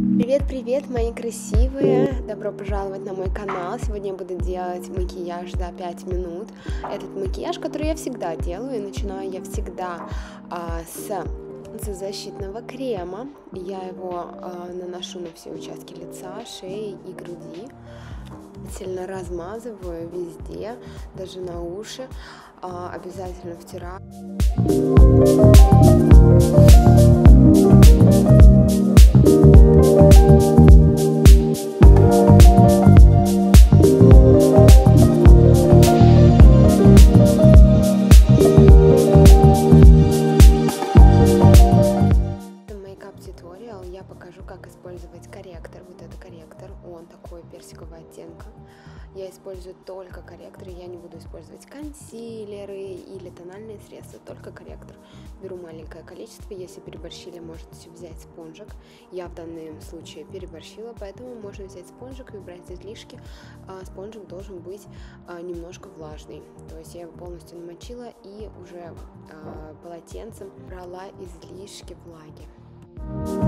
Привет-привет, мои красивые! Добро пожаловать на мой канал. Сегодня я буду делать макияж за 5 минут. Этот макияж, который я всегда делаю, и начинаю я всегда а, с защитного крема. Я его а, наношу на все участки лица, шеи и груди. Сильно размазываю везде, даже на уши. А, обязательно втираю. Персикового оттенка. Я использую только корректоры, я не буду использовать консилеры или тональные средства, только корректор. Беру маленькое количество, если переборщили, можете взять спонжик. Я в данном случае переборщила, поэтому можно взять спонжик и убрать излишки. А спонжик должен быть а, немножко влажный, то есть я его полностью намочила и уже а, полотенцем брала излишки влаги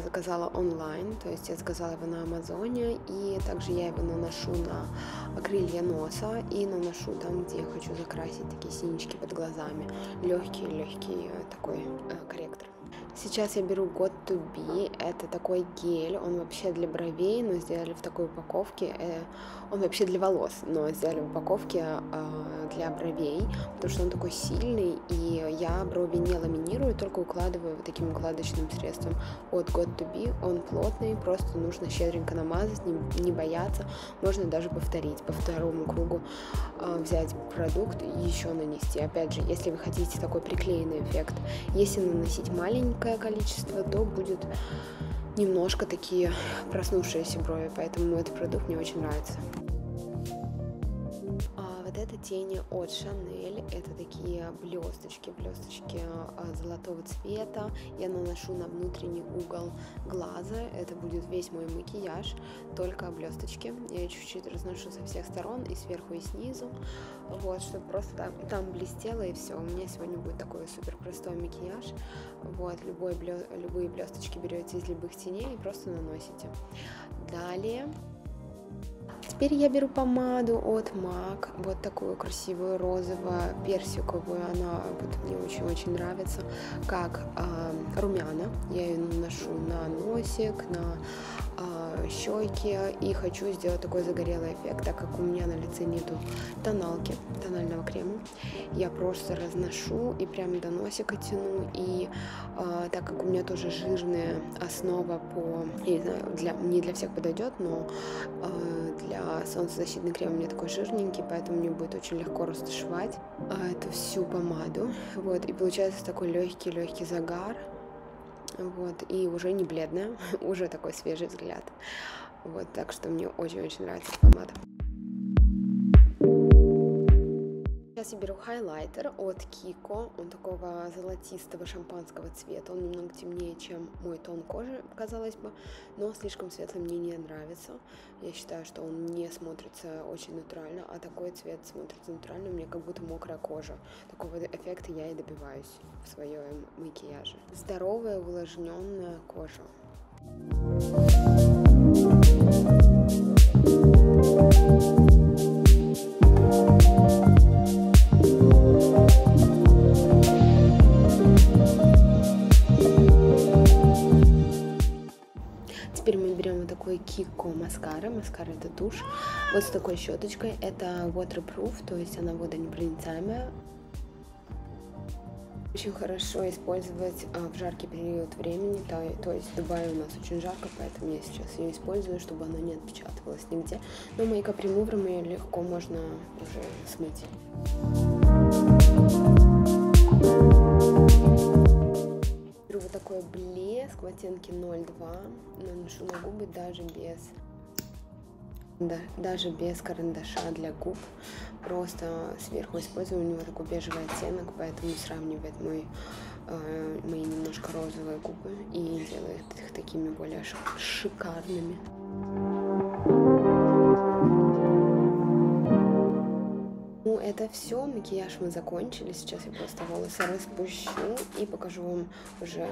заказала онлайн, то есть я заказала его на Амазоне, и также я его наношу на крылья носа и наношу там, где я хочу закрасить такие синички под глазами. Легкий-легкий э, такой э, корректор. Сейчас я беру God to Be, это такой гель, он вообще для бровей, но сделали в такой упаковке, э, он вообще для волос, но сделали в упаковке для бровей, потому что он такой сильный, и я брови не ламинирую, только укладываю вот таким укладочным средством от God to Be, он плотный, просто нужно щедренько намазать, не, не бояться, можно даже повторить, по второму кругу э, взять продукт и еще нанести, опять же, если вы хотите такой приклеенный эффект, если наносить маленькое количество, то будет немножко такие проснувшиеся брови, поэтому этот продукт мне очень нравится. Это тени от Шанель, это такие блесточки, блесточки а, золотого цвета. Я наношу на внутренний угол глаза, это будет весь мой макияж, только блесточки. Я чуть-чуть разношу со всех сторон, и сверху, и снизу, вот, чтобы просто там, там блестело, и все. У меня сегодня будет такой супер простой макияж. Вот, любой, любые блесточки берете из любых теней и просто наносите. Далее Теперь я беру помаду от MAC, вот такую красивую розово-персиковую, она вот мне очень-очень нравится, как э, румяна. Я ее наношу на носик, на э, щеки и хочу сделать такой загорелый эффект, так как у меня на лице нету тоналки, тонального крема. Я просто разношу и прямо до носика тяну, и э, так как у меня тоже жирная основа по, не знаю, для, не для всех подойдет, но э, для солнцезащитный крем у меня такой жирненький, поэтому мне будет очень легко растушевать а, эту всю помаду. Вот, и получается такой легкий-легкий загар. Вот, и уже не бледная, уже такой свежий взгляд. Вот, так что мне очень-очень нравится помада. Сейчас я беру хайлайтер от Kiko. Он такого золотистого шампанского цвета. Он немного темнее, чем мой тон кожи, казалось бы, но слишком светлый мне не нравится. Я считаю, что он не смотрится очень натурально, а такой цвет смотрится натурально, у меня как будто мокрая кожа. Такого эффекта я и добиваюсь в своем макияже. Здоровая увлажненная кожа. Kiko маскара. Маскара это тушь. Вот с такой щеточкой. Это waterproof, то есть она водонепроницаемая. Очень хорошо использовать а, в жаркий период времени, то, то есть в Дубае у нас очень жарко, поэтому я сейчас ее использую, чтобы она не отпечатывалась нигде. Но мейкап ремувером ее легко можно уже смыть. Беру вот такой блеск в оттенке 02, наношу на губы даже без да, даже без карандаша для губ. Просто сверху использую, у него такой бежевый оттенок, поэтому сравнивает мой, э, мои немножко розовые губы и делает их такими более шикарными. это все. Макияж мы закончили. Сейчас я просто волосы распущу и покажу вам уже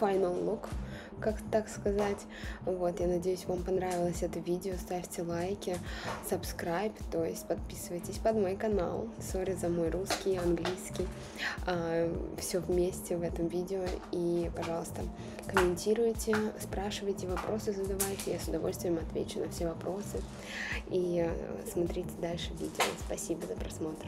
final look как так сказать. Вот, я надеюсь, вам понравилось это видео. Ставьте лайки, subscribe, то есть подписывайтесь под мой канал. Сори за мой русский, английский. А, все вместе в этом видео. И, пожалуйста, комментируйте, спрашивайте, вопросы задавайте. Я с удовольствием отвечу на все вопросы. И э, смотрите дальше видео. Спасибо за просмотр.